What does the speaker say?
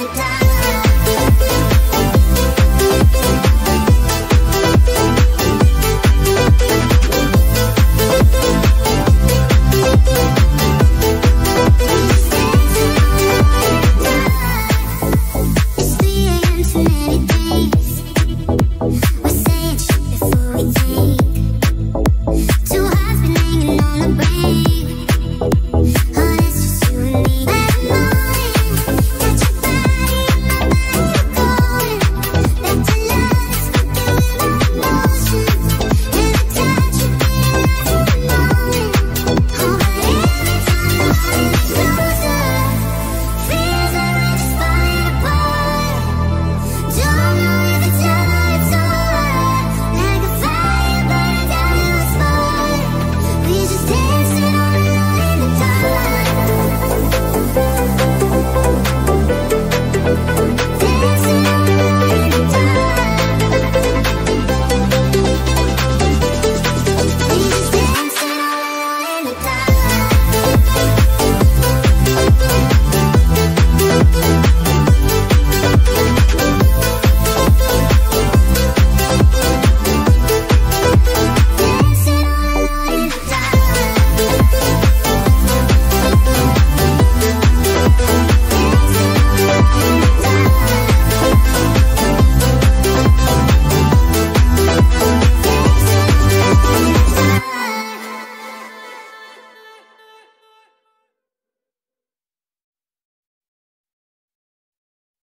the time.